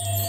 Yeah.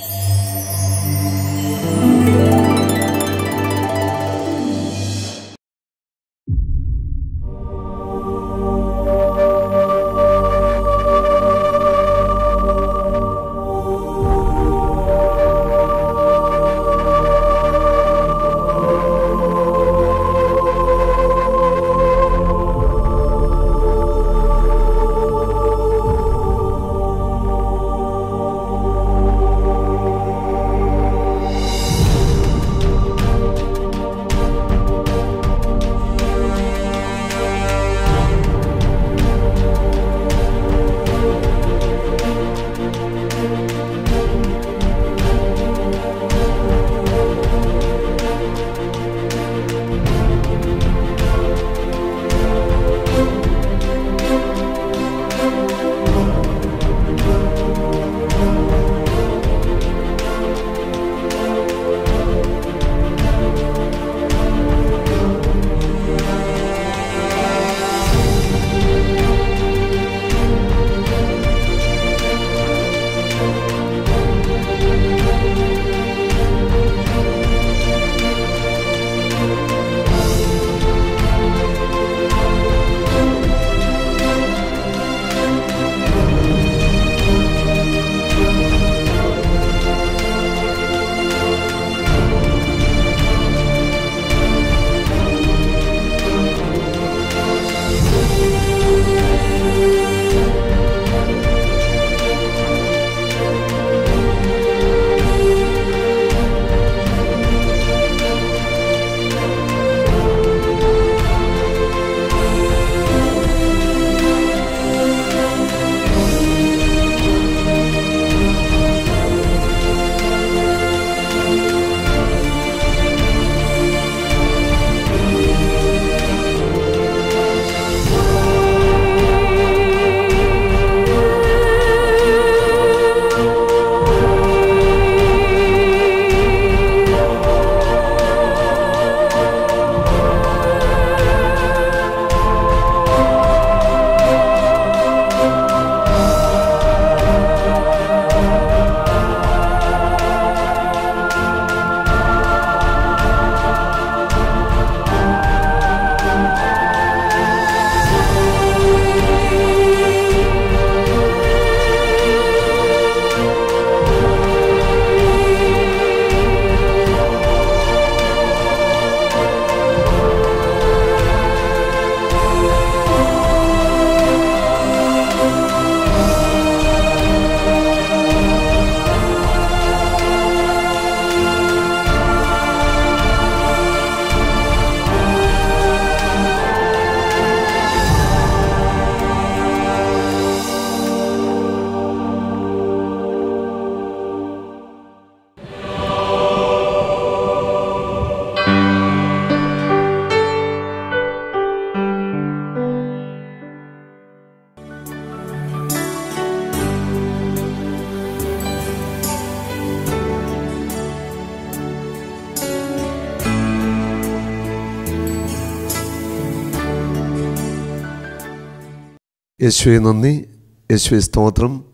യേശുവെ നന്ദി. യേശുവെ സ്തോത്രം.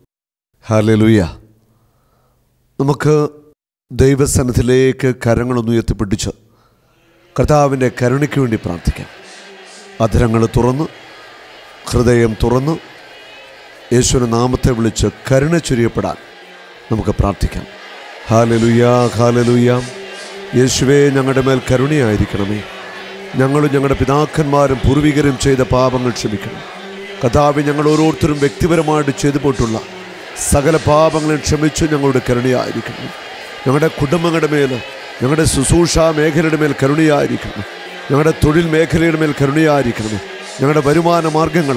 ഹാലലുയ നമുക്ക് ദൈവസനത്തിലേക്ക് കരങ്ങളൊന്ന് ഉയർത്തിപ്പിടിച്ച് കർത്താവിന്റെ കരുണയ്ക്ക് വേണ്ടി പ്രാർത്ഥിക്കാം. അധരങ്ങൾ തുറന്ന് ഹൃദയം തുറന്ന് യേശുവിന്റെ നാമത്തെ വിളിച്ച് കരുണ ചുരിയപ്പെടാൻ നമുക്ക് പ്രാർത്ഥിക്കാം. ഹാലലുയ ഹാലലുയ യേശുവേ ഞങ്ങളുടെ മേൽ കരുണയായിരിക്കണമേ. ഞങ്ങളും ഞങ്ങളുടെ പിതാക്കന്മാരും പൂർവികരും ചെയ്ത പാപങ്ങൾ ക്ഷമിക്കണം. കഥാവി ഞങ്ങൾ ഓരോരുത്തരും വ്യക്തിപരമായിട്ട് ചെയ്തു പോയിട്ടുള്ള സകല പാപങ്ങളെ ക്ഷമിച്ച് ഞങ്ങളുടെ കരുണയായിരിക്കുന്നു. ഞങ്ങളുടെ കുടുംബങ്ങളുടെ മേൽ ഞങ്ങളുടെ ശുശ്രൂഷ മേഖലയുടെ മേൽ കരുണയായിരിക്കുന്നു. ഞങ്ങളുടെ തൊഴിൽ മേഖലയുടെ മേൽ കരുണയായിരിക്കുന്നു. ഞങ്ങളുടെ വരുമാന മാർഗങ്ങൾ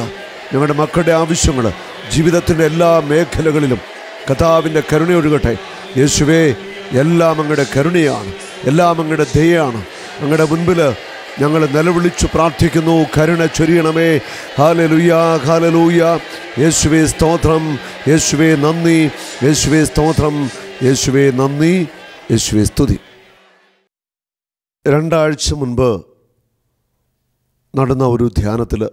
ഞങ്ങളുടെ മക്കളുടെ ആവശ്യങ്ങൾ ജീവിതത്തിന്റെ എല്ലാ മേഖലകളിലും കഥാവിന്റെ കരുണയൊഴുകട്ടെ യേശുവേ എല്ലാം അങ്ങയുടെ കരുണയാണ് എല്ലാം അങ്ങയുടെ ദയാണ് അങ്ങയുടെ മുൻപിൽ ഞങ്ങൾ നിലവിളിച്ചു പ്രാർത്ഥിക്കുന്നു. കരുണ ചൊരിയണമേ. ഹാലലുയ ഹാലലൂയ യേശുവേ സ്തോത്രം. യേശുവേ നന്ദി. യേശുവേ സ്തോത്രം. യേശുവേ നന്ദി. യേശുവേ സ്തുതി. രണ്ടാഴ്ച മുൻപ് നടന്ന ഒരു ധ്യാനത്തിൽ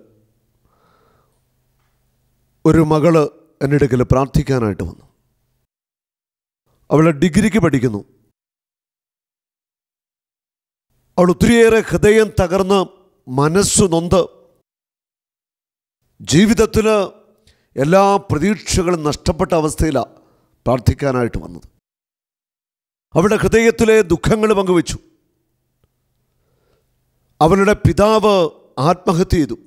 ഒരു മകൾ എന്റെ അടുക്കൽ പ്രാർത്ഥിക്കാനായിട്ട് വന്നു. അവളെ ഡിഗ്രിക്ക് പഠിക്കുന്നു. അവൾ ഒത്തിരിയേറെ ഹൃദയം തകർന്ന് മനസ്സു നൊന്ത്. ജീവിതത്തിന് എല്ലാ പ്രതീക്ഷകളും നഷ്ടപ്പെട്ട അവസ്ഥയിലാണ് പ്രാർത്ഥിക്കാനായിട്ട് വന്നത്. അവളുടെ ഹൃദയത്തിലെ ദുഃഖങ്ങൾ പങ്കുവച്ചു. അവളുടെ പിതാവ് ആത്മഹത്യ ചെയ്തു.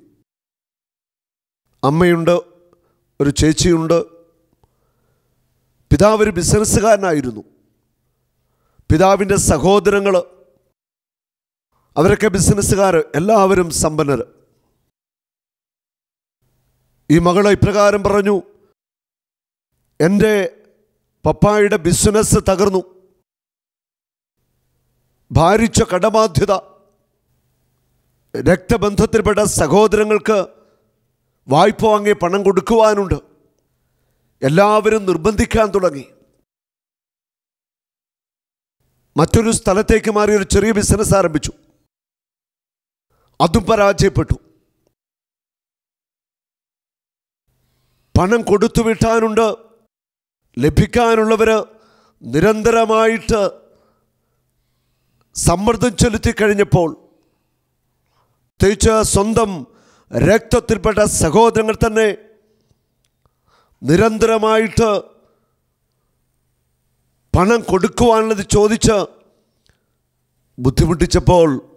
അമ്മയുണ്ട് ഒരു ചേച്ചിയുണ്ട്. പിതാവ് ഒരു ബിസിനസ്സുകാരനായിരുന്നു. പിതാവിന്റെ സഹോദരങ്ങൾ അവരൊക്കെ ബിസിനസ്സുകാർ എല്ലാവരും സമ്പന്നർ. ഈ മകൾ ഇപ്രകാരം പറഞ്ഞു എന്റെ പപ്പായുടെ ബിസിനസ് തകർന്നു. ഭാരിച്ച കടബാധ്യത. രക്തബന്ധത്തിൽപ്പെട്ട സഹോദരങ്ങൾക്ക് വായ്പ വാങ്ങിയ പണം കൊടുക്കുവാനുണ്ട്. എല്ലാവരും നിർബന്ധിക്കാൻ തുടങ്ങി. മറ്റൊരു സ്ഥലത്തേക്ക് മാറി ഒരു ചെറിയ ബിസിനസ് ആരംഭിച്ചു. അതും പരാജയപ്പെട്ടു. പണം കൊടുത്തു വിട്ടാനുണ്ട്. ലഭിക്കാനുള്ളവർ നിരന്തരമായിട്ട് സമ്മർദ്ദം ചെലുത്തി കഴിഞ്ഞപ്പോൾ തിരിച്ച് സ്വന്തം രക്തത്തിൽപ്പെട്ട സഹോദരങ്ങൾ തന്നെ നിരന്തരമായിട്ട് പണം കൊടുക്കുവാനുള്ളത് ചോദിച്ച് ബുദ്ധിമുട്ടിച്ചപ്പോൾ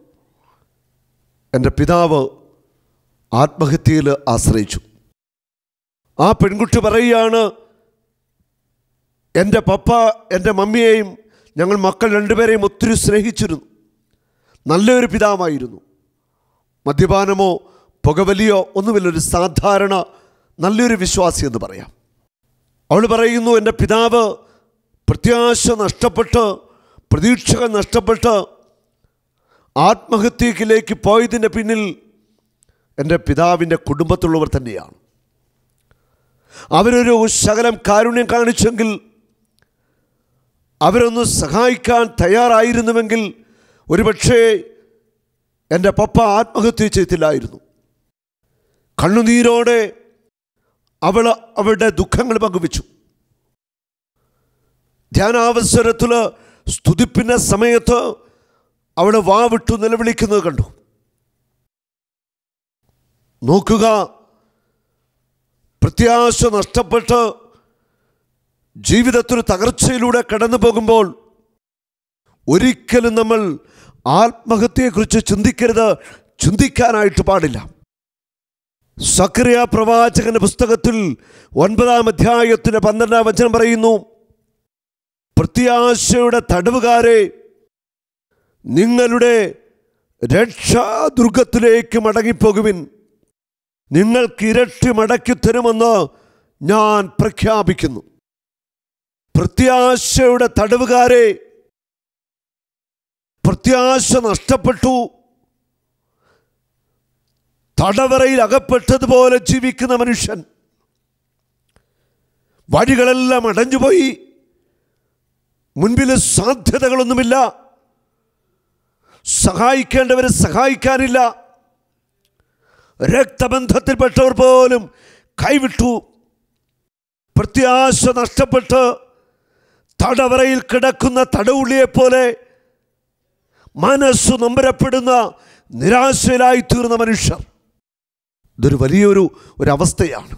എന്റെ പിതാവ് ആത്മഹത്യയിൽ ആശ്രയിച്ചു. ആ പെൺകുട്ടി പറയുകയാണ് എന്റെ പപ്പ എന്റെ മമ്മിയെയും ഞങ്ങൾ മക്കൾ രണ്ടുപേരെയും ഒത്തിരി സ്നേഹിച്ചിരുന്നു. നല്ലൊരു പിതാവായിരുന്നു. മദ്യപാനമോ പുകവലിയോ ഒന്നുമില്ലൊരു സാധാരണ നല്ലൊരു വിശ്വാസി എന്ന് പറയാം. അവൾ പറയുന്നു എന്റെ പിതാവ് പ്രത്യാശ നഷ്ടപ്പെട്ട് പ്രതീക്ഷകൾ നഷ്ടപ്പെട്ട് ആത്മഹത്യക്കിലേക്ക് പോയതിന്റെ പിന്നിൽ എന്റെ പിതാവിന്റെ കുടുംബത്തിലുള്ളവർ തന്നെയാണ്. അവരൊരു ശകലം കാരുണ്യം കാണിച്ചെങ്കിൽ അവരൊന്ന് സഹായിക്കാൻ തയ്യാറായിരുന്നുവെങ്കിൽ ഒരുപക്ഷേ എന്റെ പപ്പ ആത്മഹത്യ ചെയ്തില്ലായിരുന്നു. കണ്ണുനീരോടെ അവൾ അവളുടെ ദുഃഖങ്ങൾ പങ്കുവച്ചു. ധ്യാനാവസരത്തിൽ സ്തുതിപ്പിന്റെ സമയത്ത് അവൾ വാവിട്ടു നിലവിളിക്കുന്നത് കണ്ടു. നോക്കുക. പ്രത്യാശ നഷ്ടപ്പെട്ട് ജീവിതത്തിൽ തകർച്ചയിലൂടെ കടന്നു പോകുമ്പോൾ ഒരിക്കലും നമ്മൾ ആത്മഹത്യയെക്കുറിച്ച് ചിന്തിക്കരുത്. ചിന്തിക്കാനായിട്ട് പാടില്ല. സക്രിയ പ്രവാചകന്റെ പുസ്തകത്തിൽ ഒൻപതാം അധ്യായത്തിന്റെ പന്ത്രണ്ടാം വചനം പറയുന്നു പ്രത്യാശയുടെ തടവുകാരെ നിങ്ങളുടെ രക്ഷാദുർഗത്തിലേക്ക് മടങ്ങിപ്പോകുവിൻ. നിങ്ങൾക്ക് ഇരട്ടി മടക്കി തരുമെന്ന് ഞാൻ പ്രഖ്യാപിക്കുന്നു. പ്രത്യാശയുടെ തടവുകാരെ പ്രത്യാശ നഷ്ടപ്പെട്ടു. തടവറയിൽ അകപ്പെട്ടതുപോലെ ജീവിക്കുന്ന മനുഷ്യൻ വഴികളെല്ലാം അടഞ്ഞുപോയി. മുൻപിൽ സാധ്യതകളൊന്നുമില്ല. സഹായിക്കേണ്ടവരെ സഹായിക്കാനില്ല. രക്തബന്ധത്തിൽപ്പെട്ടവർ പോലും കൈവിട്ടു. പ്രത്യാശ നഷ്ടപ്പെട്ട് തടവറയിൽ കിടക്കുന്ന തടവുള്ളിയെപ്പോലെ മനസ്സു നമ്പരപ്പെടുന്ന നിരാശയിലായി തീർന്ന മനുഷ്യർ. ഇതൊരു വലിയൊരു ഒരു അവസ്ഥയാണ്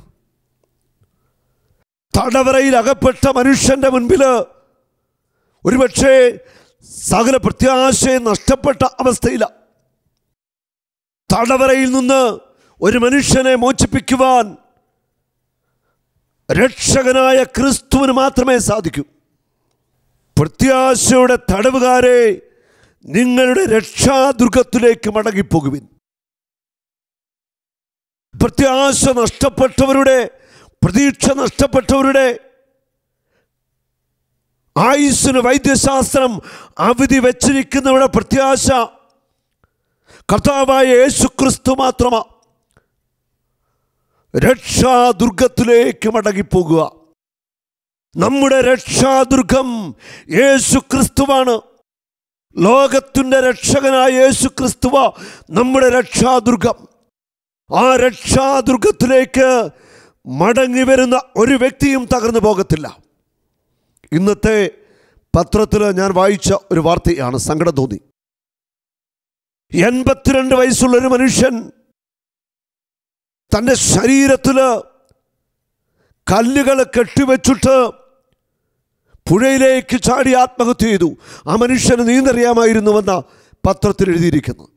തടവറയിൽ അകപ്പെട്ട മനുഷ്യന്റെ മുൻപിൽ ഒരുപക്ഷെ സകല പ്രത്യാശയം നഷ്ടപ്പെട്ട അവസ്ഥയിലാണ് തടവറയിൽ നിന്ന് ഒരു മനുഷ്യനെ മോചിപ്പിക്കുവാൻ രക്ഷകനായ ക്രിസ്തുവിന് മാത്രമേ സാധിക്കൂ. പ്രത്യാശയുടെ തടവുകാരെ നിങ്ങളുടെ രക്ഷാദുർഗത്തിലേക്ക് മടങ്ങിപ്പോകുവിൻ. പ്രത്യാശ നഷ്ടപ്പെട്ടവരുടെ പ്രതീക്ഷ നഷ്ടപ്പെട്ടവരുടെ ആയുസ്സിന് വൈദ്യശാസ്ത്രം അവധി വെച്ചിരിക്കുന്നവരുടെ പ്രത്യാശ കർത്താവായ യേശു ക്രിസ്തു മാത്രമാ. രക്ഷാദുർഗത്തിലേക്ക് മടങ്ങിപ്പോകുക. നമ്മുടെ രക്ഷാദുർഗം യേശു ക്രിസ്തുവാണ് ലോകത്തിന്റെ രക്ഷകനായ യേശു ക്രിസ്തുവ നമ്മുടെ രക്ഷാദുർഗം. ആ രക്ഷാദുർഗത്തിലേക്ക് മടങ്ങി വരുന്ന ഒരു വ്യക്തിയും തകർന്നു പോകത്തില്ല. ഇന്നത്തെ പത്രത്തിൽ ഞാൻ വായിച്ച ഒരു വാർത്തയാണ് സങ്കടം തോന്നി. എൺപത്തിരണ്ട് വയസ്സുള്ളൊരു മനുഷ്യൻ തന്റെ ശരീരത്തിൽ കല്ലുകൾ കെട്ടിവെച്ചിട്ട് പുഴയിലേക്ക് ചാടി ആത്മഹത്യ ചെയ്തു. ആ മനുഷ്യന് നീന്തറിയാമായിരുന്നുവെന്ന പത്രത്തിൽ എഴുതിയിരിക്കുന്നു.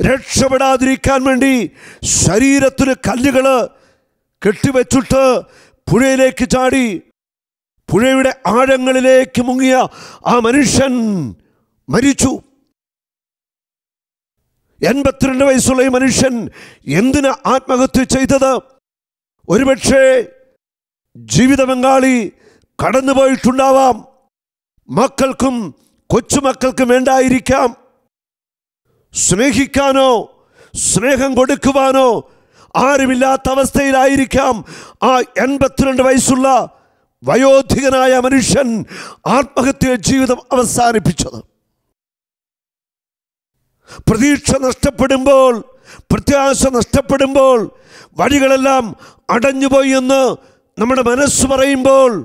രക്ഷപ്പെടാതിരിക്കാൻ വേണ്ടി ശരീരത്തിന് കല്ലുകൾ കെട്ടിവെച്ചിട്ട് പുഴയിലേക്ക് ചാടി പുഴയുടെ ആഴങ്ങളിലേക്ക് മുങ്ങിയ ആ മനുഷ്യൻ മരിച്ചു. എൺപത്തിരണ്ട് വയസ്സുള്ള ഈ മനുഷ്യൻ എന്തിന് ആത്മഹത്യ ചെയ്തത്? ഒരുപക്ഷേ ജീവിത പങ്കാളി കടന്നുപോയിട്ടുണ്ടാവാം. മക്കൾക്കും കൊച്ചുമക്കൾക്കും വേണ്ടായിരിക്കാം. സ്നേഹിക്കാനോ സ്നേഹം കൊടുക്കുവാനോ ആരുമില്ലാത്ത അവസ്ഥയിലായിരിക്കാം ആ എൺപത്തിരണ്ട് വയസ്സുള്ള വയോധികനായ മനുഷ്യൻ ആത്മഹത്യ ജീവിതം അവസാനിപ്പിച്ചത്. പ്രതീക്ഷ നഷ്ടപ്പെടുമ്പോൾ പ്രത്യാശ നഷ്ടപ്പെടുമ്പോൾ വഴികളെല്ലാം അടഞ്ഞുപോയി എന്ന് നമ്മുടെ മനസ്സ് പറയുമ്പോൾ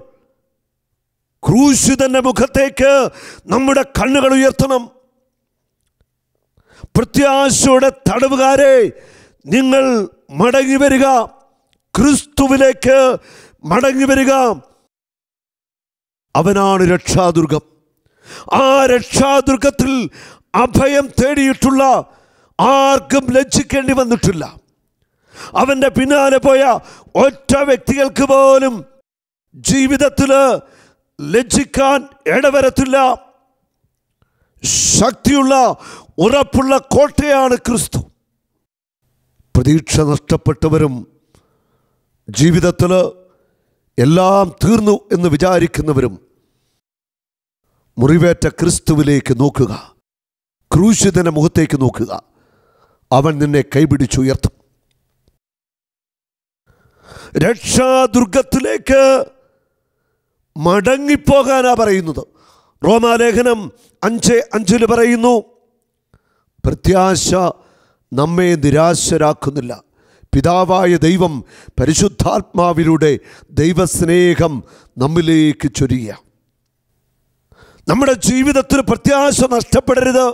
ക്രൂശിതന്റെ മുഖത്തേക്ക് നമ്മുടെ കണ്ണുകൾ ഉയർത്തണം. പ്രത്യാശയുടെ തടവുകാരെ നിങ്ങൾ മടങ്ങി വരിക. ക്രിസ്തുവിലേക്ക് മടങ്ങി വരിക. അവനാണ് രക്ഷാദുർഗം. ആ രക്ഷാദുർഗത്തിൽ അഭയം തേടിയിട്ടുള്ള ആർക്കും ലജ്ജിക്കേണ്ടി വന്നിട്ടില്ല. അവന്റെ പിന്നാലെ പോയ ഒറ്റ വ്യക്തികൾക്ക് പോലും ജീവിതത്തിൽ ലജ്ജിക്കാൻ ഇടവരത്തില്ല. ശക്തിയുള്ള ഉറപ്പുള്ള കോട്ടയാണ് ക്രിസ്തു. പ്രതീക്ഷ നഷ്ടപ്പെട്ടവരും ജീവിതത്തിൽ എല്ലാം തീർന്നു എന്ന് വിചാരിക്കുന്നവരും മുറിവേറ്റ ക്രിസ്തുവിലേക്ക് നോക്കുക. ക്രൂശിതന മുഖത്തേക്ക് നോക്കുക. അവൻ നിന്നെ കൈപിടിച്ചുയർത്തും. രക്ഷാദുർഗത്തിലേക്ക് മടങ്ങിപ്പോകാനാ പറയുന്നത്. റോമാലേഖനം അഞ്ച് അഞ്ചിൽ പറയുന്നു പ്രത്യാശ നമ്മെ നിരാശരാക്കുന്നില്ല. പിതാവായ ദൈവം പരിശുദ്ധാത്മാവിലൂടെ ദൈവസ്നേഹം നമ്മിലേക്ക് ചൊരിയ. നമ്മുടെ ജീവിതത്തിൽ പ്രത്യാശ നഷ്ടപ്പെടരുത്.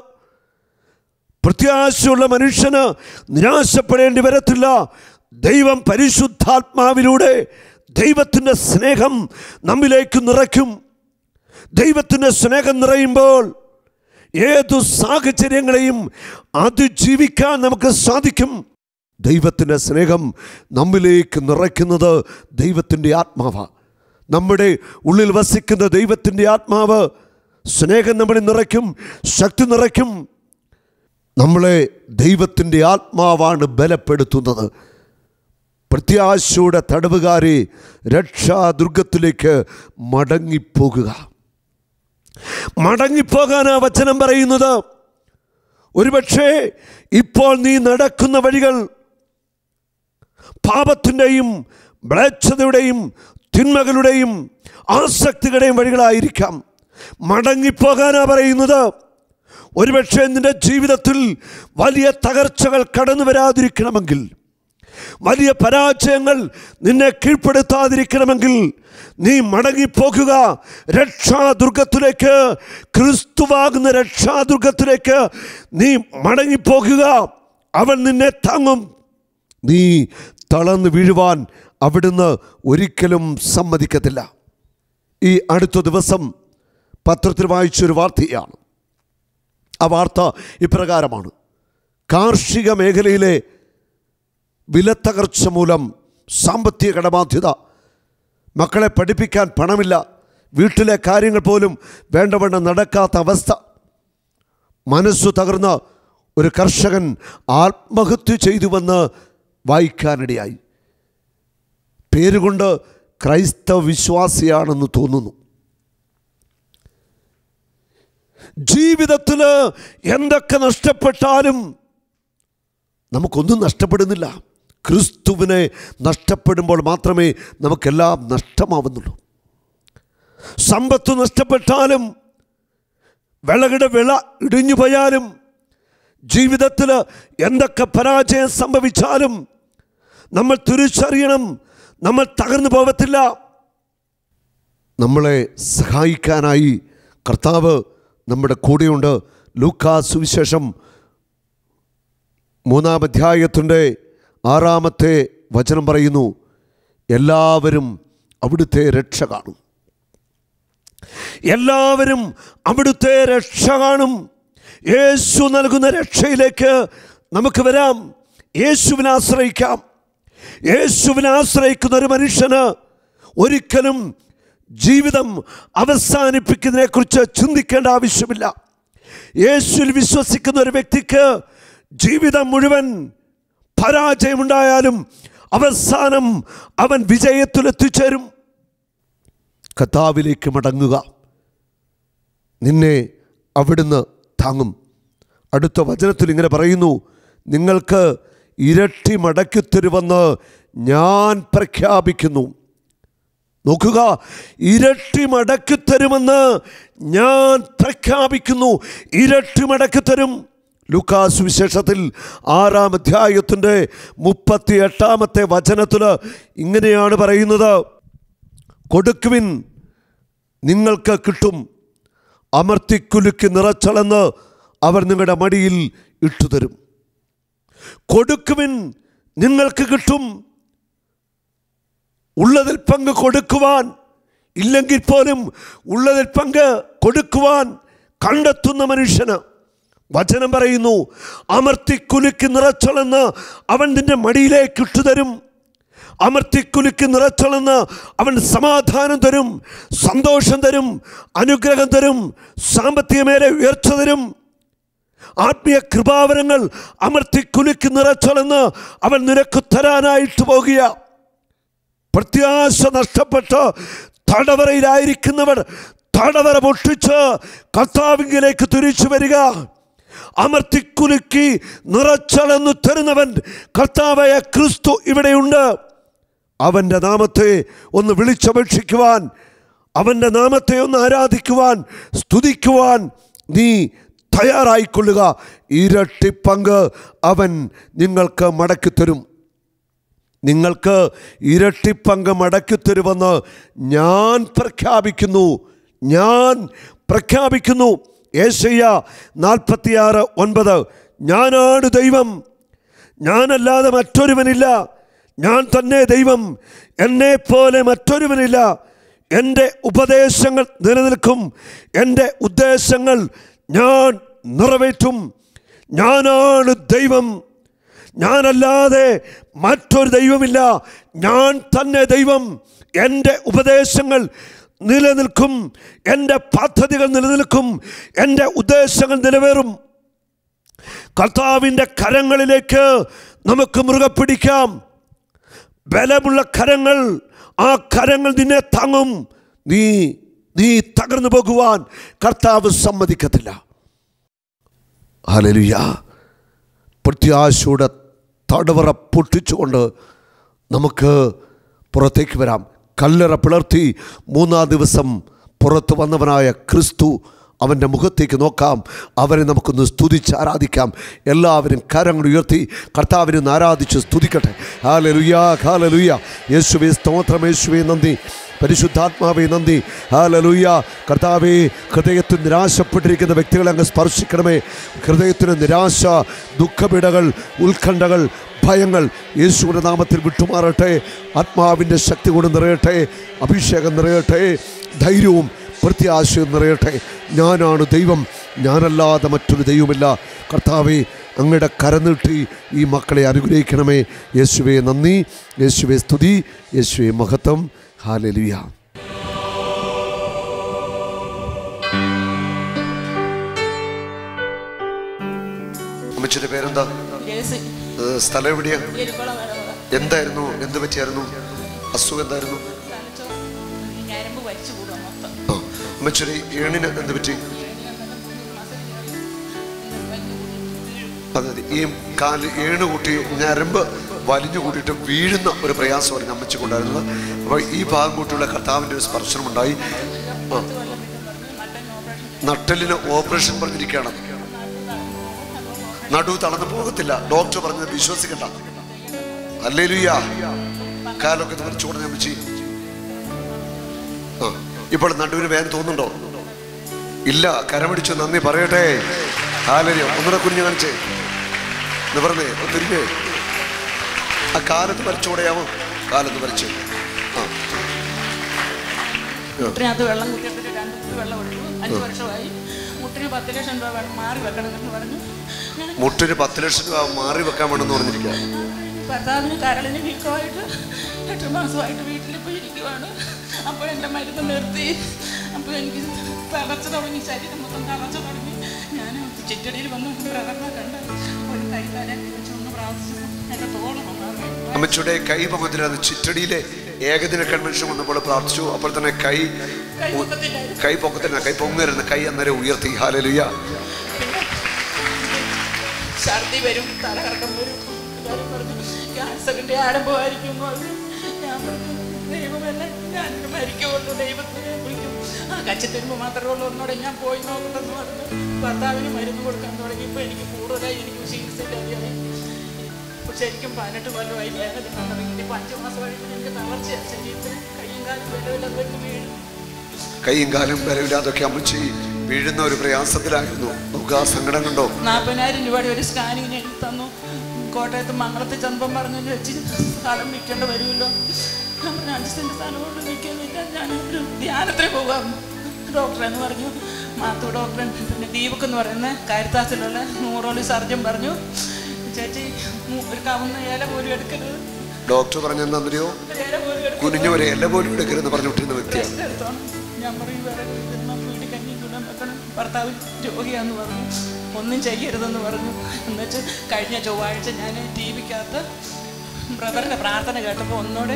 പ്രത്യാശയുള്ള മനുഷ്യന് നിരാശപ്പെടേണ്ടി വരത്തില്ല. ദൈവം പരിശുദ്ധാത്മാവിലൂടെ ദൈവത്തിന്റെ സ്നേഹം നമ്മിലേക്ക് നിറയ്ക്കും. ദൈവത്തിന്റെ സ്നേഹം നിറയുമ്പോൾ ഏതു സാഹചര്യങ്ങളെയും അതിജീവിക്കാൻ നമുക്ക് സാധിക്കും. ദൈവത്തിന്റെ സ്നേഹം നമ്മിലേക്ക് നിറയ്ക്കുന്നത് ദൈവത്തിന്റെ ആത്മാവാണ് നമ്മുടെ ഉള്ളിൽ വസിക്കുന്ന ദൈവത്തിന്റെ ആത്മാവ് സ്നേഹം നമ്മളെ നിറയ്ക്കും ശക്തി നിറയ്ക്കും. നമ്മളെ ദൈവത്തിന്റെ ആത്മാവാണ് ബലപ്പെടുത്തുന്നത്. പ്രത്യാശയുടെ തടവുകാരെ രക്ഷാദുർഗത്തിലേക്ക് മടങ്ങിപ്പോകുക. മടങ്ങിപ്പോകാനാ വചനം പറയുന്നത്. ഒരുപക്ഷേ ഇപ്പോൾ നീ നടക്കുന്ന വഴികൾ പാപത്തിന്റെയും മ്ലേച്ഛതയുടെയും തിന്മകളുടെയും ആസക്തികളുടെയും വഴികളായിരിക്കാം. മടങ്ങിപ്പോകാനാ പറയുന്നത്. ഒരുപക്ഷെ നിന്റെ ജീവിതത്തിൽ വലിയ തകർച്ചകൾ കടന്നു വരാതിരിക്കണമെങ്കിൽ വലിയ പരാജയങ്ങൾ നിന്നെ കീഴ്പ്പെടുത്താതിരിക്കണമെങ്കിൽ നീ മടങ്ങിപ്പോകുക രക്ഷാദുർഗത്തിലേക്ക് ക്രിസ്തുവാകുന്ന രക്ഷാദുർഗത്തിലേക്ക് നീ മടങ്ങിപ്പോകുക. അവൻ നിന്നെ താങ്ങും. നീ തളർന്ന് വീഴുവാൻ അവിടുന്ന് ഒരിക്കലും സമ്മതിക്കത്തില്ല. ഈ അടുത്ത ദിവസം പത്രത്തിൽ വായിച്ചൊരു വാർത്തയാണ്. ആ വാർത്ത ഇപ്രകാരമാണ്. കാർഷിക മേഖലയിലെ വിലത്തകർച്ച മൂലം സാമ്പത്തിക കടബാധ്യത മക്കളെ പഠിപ്പിക്കാൻ പണമില്ല വീട്ടിലെ കാര്യങ്ങൾ പോലും വേണ്ടവണ്ണം നടക്കാത്ത അവസ്ഥ. മനസ്സു തകർന്ന ഒരു കർഷകൻ ആത്മഹത്യ ചെയ്തുവെന്ന് വായിക്കാനിടയായി. പേരുകൊണ്ട് ക്രൈസ്തവ വിശ്വാസിയാണെന്ന് തോന്നുന്നു. ജീവിതത്തിൽ എന്തൊക്കെ നഷ്ടപ്പെട്ടാലും നമുക്കൊന്നും നഷ്ടപ്പെടുന്നില്ല. ക്രിസ്തുവിനെ നഷ്ടപ്പെടുമ്പോൾ മാത്രമേ നമുക്കെല്ലാം നഷ്ടമാവുന്നുള്ളൂ. സമ്പത്ത് നഷ്ടപ്പെട്ടാലും വിളകളുടെ വിള ഇടിഞ്ഞു പോയാലും ജീവിതത്തിൽ എന്തൊക്കെ പരാജയം സംഭവിച്ചാലും നമ്മൾ തിരിച്ചറിയണം നമ്മൾ തകർന്നു പോകത്തില്ല നമ്മളെ സഹായിക്കാനായി കർത്താവ് നമ്മുടെ കൂടെയുണ്ട്. ലൂക്കാ സുവിശേഷം മൂന്നാം അധ്യായത്തിന്റെ ആറാമത്തെ വചനം പറയുന്നു എല്ലാവരും അവിടുത്തെ രക്ഷ കാണും. എല്ലാവരും അവിടുത്തെ രക്ഷ കാണും. യേശു നൽകുന്ന രക്ഷയിലേക്ക് നമുക്ക് വരാം. യേശുവിനെ ആശ്രയിക്കാം. യേശുവിനെ ആശ്രയിക്കുന്ന ഒരു മനുഷ്യന് ഒരിക്കലും ജീവിതം അവസാനിപ്പിക്കുന്നതിനെക്കുറിച്ച് ചിന്തിക്കേണ്ട ആവശ്യമില്ല. യേശുവിൽ വിശ്വസിക്കുന്ന ഒരു വ്യക്തിക്ക് ജീവിതം മുഴുവൻ പരാജയമുണ്ടായാലും അവസാനം അവൻ വിജയത്തിലെത്തിച്ചേരും കഥാവിലേക്ക് മടങ്ങുക. നിന്നെ അവിടുന്ന് താങ്ങും. അടുത്ത വചനത്തിൽ ഇങ്ങനെ പറയുന്നു നിങ്ങൾക്ക് ഇരട്ടി മടക്കി തരുമെന്ന് ഞാൻ പ്രഖ്യാപിക്കുന്നു. നോക്കുക ഇരട്ടി മടക്കി തരുമെന്ന് ഞാൻ പ്രഖ്യാപിക്കുന്നു. ഇരട്ടി മടക്കി തരും. ലുക്കാസ് വിശേഷത്തിൽ ആറാം അധ്യായത്തിന്റെ മുപ്പത്തി എട്ടാമത്തെ വചനത്തിൽ ഇങ്ങനെയാണ് പറയുന്നത് കൊടുക്കുവിൻ നിങ്ങൾക്ക് കിട്ടും. അമർത്തിക്കുലുക്കി നിറച്ചളന്ന് അവർ നിങ്ങളുടെ മടിയിൽ ഇട്ടുതരും. കൊടുക്കുവിൻ നിങ്ങൾക്ക് കിട്ടും. ഉള്ളതിൽ പങ്ക് കൊടുക്കുവാൻ ഇല്ലെങ്കിൽ പോലും ഉള്ളതിൽ പങ്ക് കൊടുക്കുവാൻ കണ്ടെത്തുന്ന മനുഷ്യന് വചനം പറയുന്നു അമർത്തിക്കുലുക്കി നിറച്ചളന്ന് അവൻ നിന്റെ മടിയിലേക്ക് ഇട്ടുതരും. അമർത്തിക്കുലുക്കി നിറച്ചളന്ന് അവൻ സമാധാനം തരും സന്തോഷം തരും അനുഗ്രഹം തരും സാമ്പത്തിക മേലെ ഉയർച്ച തരും. ആത്മീയ കൃപാവരങ്ങൾ അമർത്തിക്കുലുക്കി നിറച്ചളന്ന് അവൻ നിനക്ക് തരാനായിട്ട് പോകുക. പ്രത്യാശ നഷ്ടപ്പെട്ട് തടവറയിലായിരിക്കുന്നവർ തടവറ പൊട്ടിച്ച് കർത്താവിങ്കിലേക്ക് തിരിച്ചു വരിക. അമർത്തിക്കുലുക്കി നിറച്ചളന്നു തരുന്നവൻ കർത്താവായ ക്രിസ്തു ഇവിടെയുണ്ട്. അവന്റെ നാമത്തെ ഒന്ന് വിളിച്ചപേക്ഷിക്കുവാൻ അവന്റെ നാമത്തെ ഒന്ന് ആരാധിക്കുവാൻ സ്തുതിക്കുവാൻ നീ തയ്യാറായിക്കൊള്ളുക. ഇരട്ടി പങ്ക് അവൻ നിങ്ങൾക്ക് മടക്കിത്തരും നിങ്ങൾക്ക് ഇരട്ടി പങ്ക് മടക്കിത്തരുമെന്ന് ഞാൻ പ്രഖ്യാപിക്കുന്നു. ഞാൻ പ്രഖ്യാപിക്കുന്നു. ഏശയ്യ നാൽപ്പത്തിയാറ് ഒൻപത്. ഞാനാണ് ദൈവം. ഞാനല്ലാതെ മറ്റൊരുവനില്ല. ഞാൻ തന്നെ ദൈവം എന്നെ പോലെ മറ്റൊരുവനില്ല. എന്റെ ഉപദേശങ്ങൾ നിലനിൽക്കും. എന്റെ ഉദ്ദേശങ്ങൾ ഞാൻ നിറവേറ്റും. ഞാനാണ് ദൈവം. ഞാനല്ലാതെ മറ്റൊരു ദൈവമില്ല. ഞാൻ തന്നെ ദൈവം. എന്റെ ഉപദേശങ്ങൾ നിലനിൽക്കും. എന്റെ പദ്ധതികൾ നിലനിൽക്കും. എന്റെ ഉദ്ദേശങ്ങൾ നിലവേറും. കർത്താവിന്റെ കരങ്ങളിലേക്ക് നമുക്ക് മുറുകെ പിടിക്കാം. ബലമുള്ള കരങ്ങൾ ആ കരങ്ങൾ നിന്നെ താങ്ങും. നീ നീ തകർന്നു പോകുവാൻ കർത്താവ് സമ്മതിക്കത്തില്ല. ഹലലുയ പ്രത്യാശയുടെ തടവറ പൊട്ടിച്ചുകൊണ്ട് നമുക്ക് പുറത്തേക്ക് വരാം. കല്ലറ പിളർത്തി മൂന്നാം ദിവസം പുറത്തു വന്നവനായ ക്രിസ്തു അവന്റെ മുഖത്തേക്ക് നോക്കാം. അവനെ നമുക്കൊന്ന് സ്തുതിച്ച് ആരാധിക്കാം. എല്ലാവരും കരങ്ങൾ ഉയർത്തി കർത്താവിനെ ആരാധിച്ച് സ്തുതിക്കട്ടെ. ഹാലലുയാ ഹാലലുയ യേശുവേ സ്തോത്രം യേശുവേ നന്ദി. പരിശുദ്ധാത്മാവേ നന്ദി. ഹാലലുയ്യ കർത്താവേ ഹൃദയത്തിൽ നിരാശപ്പെട്ടിരിക്കുന്ന വ്യക്തികളെ അങ്ങ് സ്പർശിക്കണമേ. ഹൃദയത്തിന് നിരാശ ദുഃഖപീഠകൾ ഉത്കണ്ഠകൾ ഭയങ്ങൾ യേശുവിന്റെ നാമത്തിൽ വിട്ടുമാറട്ടെ. ആത്മാവിന്റെ ശക്തി കൊണ്ട് നിറയട്ടെ. അഭിഷേകം നിറയട്ടെ. ധൈര്യവും പ്രത്യാശയും നിറയട്ടെ. ഞാനാണ് ദൈവം. ഞാനല്ലാതെ മറ്റൊരു ദൈവമില്ല. കർത്താവെ അങ്ങയുടെ കരനീട്ടി ഈ മക്കളെ അനുഗ്രഹിക്കണമേ. യേശുവെ നന്ദി. യേശുവെ സ്തുതി. യേശുവെ മഹത്വം. ഹാലലിയ അമ്മച്ചിയുടെ പേരെന്താ? സ്ഥലം എവിടെയാ? എന്തായിരുന്നു? എന്ത് പറ്റിയായിരുന്നു? അസുഖം എന്തായിരുന്നു? ആ അമ്മച്ചിയുടെ ഏണിന് എന്ത് പറ്റി? ഈ കാൽ ഏണ് കൂട്ടി ഞരമ്പ് വലിഞ്ഞു കൂട്ടിയിട്ട് വീഴുന്ന ഒരു പ്രയാസം പ്രയാസമായിരുന്നു അമ്മച്ചിക്കുണ്ടായിരുന്നത്. അപ്പോൾ ഈ ഭാഗം കൂട്ടിയുള്ള കർത്താവിന്റെ ഒരു സ്പർശനമുണ്ടായി. നട്ടലിന് ഓപ്പറേഷൻ പറഞ്ഞിരിക്കുകയാണ്. നടു തളർന്നു പോകത്തില്ല. ഡോക്ടർ പറഞ്ഞത് വിശ്വസിക്കണ്ട. അല്ലേ കാലൊക്കെ തുറച്ചു കൊടുത്ത അമ്മച്ചി. ഇപ്പോൾ നടുവിന് വേദന തോന്നുന്നുണ്ടോ? ഇല്ല കരമടിച്ചു. നന്ദി പറയട്ടെ. ഹാലരിയോ ഒന്നുകൂടെ കുഞ്ഞു കാണിച്ചേ. എന്ന് പറഞ്ഞേ തിരിഞ്ഞേ. ആ കാലത്ത് വരച്ചുകൂടെയാവോ കാലത്ത് വരച്ച് ആ. മുട്ടിനകത്ത് വെള്ളം രണ്ട് വെള്ളം ഒഴിച്ചു. അഞ്ച് വർഷമായി. മുട്ടിന് പത്ത് ലക്ഷം രൂപ വേണം മാറി പറഞ്ഞു. ഞാൻ മുട്ടിന് പത്ത് ലക്ഷം രൂപ മാറി വെക്കാൻ വേണമെന്ന് പറഞ്ഞിരിക്കുക ഭർത്താവിന് കരളിന് വീക്കമായിട്ട് എട്ട് മാസമായിട്ട് വീട്ടിൽ പോയി ഇരിക്കുവാണ് അപ്പോൾ എന്റെ മരുന്ന് നിർത്തി. അപ്പോൾ എനിക്ക് തളർച്ച തുടങ്ങി ശരീരം മൊത്തം തളർച്ച തുടങ്ങി. ഞാൻ ചിറ്റടിയിൽ വന്ന് പ്രാർത്ഥന കണ്ട് ഒരു കൈത്താരെ വെച്ചൊന്ന് പ്രാർത്ഥിച്ചു. എന്റെ തോളം അമ്മച്ചുടെ അമ്മച്ചിയുടെ കൈ അത് ചിറ്റടിയിലെ ഏകദിന കൺവെൻഷൻ വന്നപ്പോൾ പ്രാർത്ഥിച്ചു. അപ്പോൾ തന്നെ കൈ കൈ പൊക്കത്തിന് കൈ പൊങ്ങരുന്ന് കൈ അന്നേരം ഉയർത്തി. ഹാലലുയ ഛർദി വരും തലകറക്കം വരും. ക്യാൻസറിന്റെ ആരംഭമായിരിക്കും ഞാൻ പറഞ്ഞു ദൈവമല്ല? ഞാൻ മരിക്കുള്ളൂ ദൈവത്തിനെ വിളിക്കും. ആ കച്ചിത്തരുമ്പ് മാത്രമേ ഉള്ളൂ. ഒന്നോടെ ഞാൻ പോയി നോക്കണ്ടെന്ന് പറഞ്ഞു. ഭർത്താവിന് മരുന്ന് കൊടുക്കാൻ തുടങ്ങിയപ്പോൾ എനിക്ക് കൂടുതലായി എനിക്ക് ചികിത്സയില്ലാതെയായി ഇപ്പോൾ ശരിക്കും പതിനെട്ട് കൊല്ലമായി. ഞാനത് ഇപ്പോൾ അഞ്ച് മാസം കഴിഞ്ഞ് എനിക്ക് തളർച്ച ശരീരത്തിന് കയ്യും കാലും വിലവില്ലാതെ വീഴും. കൈയും കാലും ബലമില്ലാതൊക്കെ അമ്മച്ചി വീഴുന്ന ഒരു പ്രയാസത്തിലായിരുന്നു. നമുക്ക് ആ സങ്കടം കണ്ടോ? നാൽപ്പതിനായിരം രൂപയുടെ ഒരു സ്കാനിങ് എഴുതി തന്നു. കോട്ടയത്ത് മംഗളത്ത് ചന്തം പറഞ്ഞു വെച്ച് സ്ഥലം വിൽക്കേണ്ടി വരുമല്ലോ. ഞാൻ പറഞ്ഞു, സ്ഥലമോട് നിൽക്കുന്നില്ല ഞാൻ ഒരു പോകാം ഡോക്ടർ എന്ന് പറഞ്ഞു മാത്തു ഡോക്ടർ പിന്നെ ദീപക് എന്ന് പറയുന്ന കാര്യത്താസിലുള്ള നൂറോളി സർജൻ പറഞ്ഞു ചേച്ചി ഒരു കവുന്ന ഇല പോലും എടുക്കരുത് ഡോക്ടർ ഒരു ഇല പോലും എടുക്കരുത് കുനിഞ്ഞവരെ എല്ല പോലും എടുക്കരുതെന്ന് പറഞ്ഞു വിട്ടിരുന്ന വ്യക്തിയാണ് ഞാൻ പറയും വേറെ വീട്ടിൽ കഞ്ഞി ചൂടാൻ വെക്കണം ഭർത്താവ് രോഗിയാന്ന് പറഞ്ഞു ഒന്നും ചെയ്യരുതെന്ന് പറഞ്ഞു. എന്നുവെച്ച് കഴിഞ്ഞ ചൊവ്വാഴ്ച ഞാൻ ടി വിക്കകത്ത് ബ്രദറിന്റെ പ്രാർത്ഥന കേട്ടപ്പോൾ ഒന്നോടെ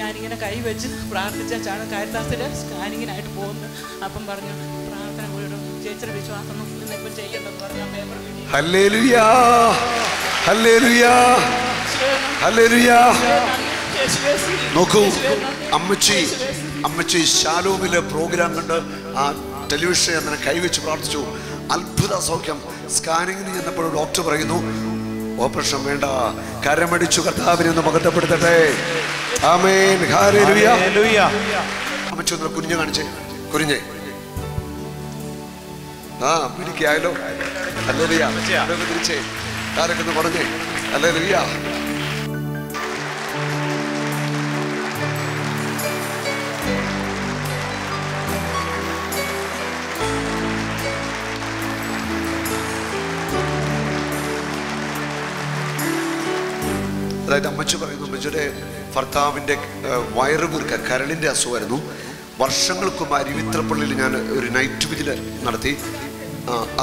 ഞാനിങ്ങനെ കൈ വെച്ച് പ്രാർത്ഥിച്ചാണ് കാരിദാസിലെ സ്കാനിങ്ങിനായിട്ട് പോകുന്നത്. അപ്പം പറഞ്ഞു പ്രാർത്ഥന പോയിടും ചേച്ചിയുടെ വിശ്വാസം ഇപ്പം ചെയ്യണ്ടെന്ന് പറഞ്ഞു നോക്കൂ അമ്മച്ചി അമ്മച്ചി ശാലോമിലെ പ്രോഗ്രാം കണ്ട് ആ ടെലിവിഷൻ അങ്ങനെ കൈവച്ച് പ്രാർത്ഥിച്ചു. അത്ഭുത സൗഖ്യം. സ്കാനിങ്ങിന് ചെന്നപ്പോൾ ഡോക്ടർ പറയുന്നു ഓപ്പറേഷൻ വേണ്ട. കരമടിച്ചു കർത്താവിനെ ഒന്ന് മകത്തപ്പെടുത്തട്ടെ ആമേൻ. അമ്മച്ചൊന്ന് കുഞ്ഞ് കാണിച്ചേ. കുഞ്ഞേ ആ പിടിക്കായാലോ അല്ലേ തിരിച്ചേ. കാലൊക്കെ ഒന്ന് അല്ലേ ഹല്ലേലൂയ. അതായത് അമ്മച്ചു പറയുന്നു അമ്മച്ചിയുടെ ഭർത്താവിന്റെ വയറ് വീർക്ക കരളിന്റെ അസുഖമായിരുന്നു. വർഷങ്ങൾക്ക് മുമ്പ് അരുവിത്രപ്പള്ളിയിൽ ഞാൻ ഒരു നൈറ്റ് വിജിൽ നടത്തി.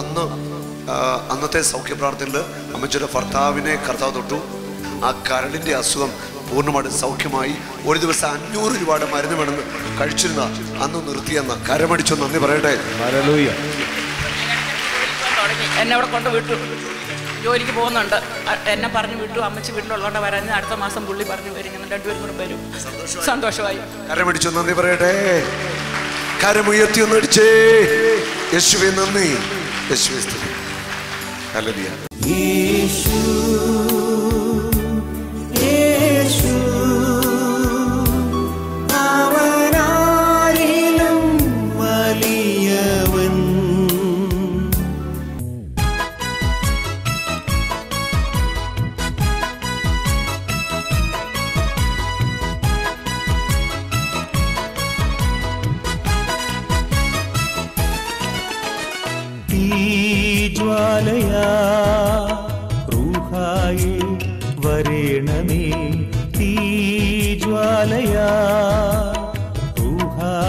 അന്ന് അന്നത്തെ സൗഖ്യ പ്രാർത്ഥനയിൽ അമ്മച്ചിയുടെ ഭർത്താവിനെ കർത്താവ് തൊട്ടു. ആ കരളിന്റെ അസുഖം പൂർണമായിട്ട് സൗഖ്യമായി. ഒരു ദിവസം അഞ്ഞൂറ് രൂപയുടെ മരുന്ന് വേണമെന്ന് കഴിച്ചിരുന്ന അന്ന് നിർത്തിയെന്ന കരമടിച്ചു നന്ദി പറയട്ടെ. എന്നെ അവിടെ കൊണ്ട് വിട്ടു ജോലിക്ക് പോകുന്നുണ്ട്. എന്നെ പറഞ്ഞു വിട്ടു. അമ്മച്ചി വീട്ടിലുള്ളതുകൊണ്ട് വരാൻ അടുത്ത മാസം പുള്ളി പറഞ്ഞു വരും. ഞങ്ങൾ രണ്ടുപേരും കൂടെ വരും. സന്തോഷമായി. കരമടിച്ചു നന്ദി പറയട്ടെ. കരമുയർത്തി ഒന്ന് അടിച്ചേ. യേശുവെ നന്ദി. യേശുവെ സ്ത്രീ ഹല്ലേലൂയ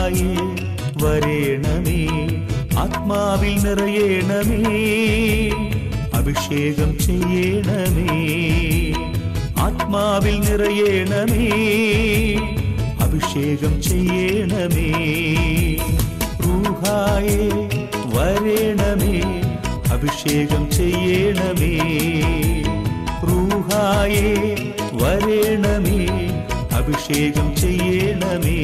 റൂഹായി വരേണമേ ആത്മാവിൽ നിറയേണമേ അഭിഷേകം ചെയ്യണമേ ആത്മാവിൽ നിറയേണമേ അഭിഷേകം ചെയ്യണമേ. റൂഹായേ വരേണമേ അഭിഷേകം ചെയ്യണമേ. റൂഹായേ വരേണമേ അഭിഷേകം ചെയ്യണമേ.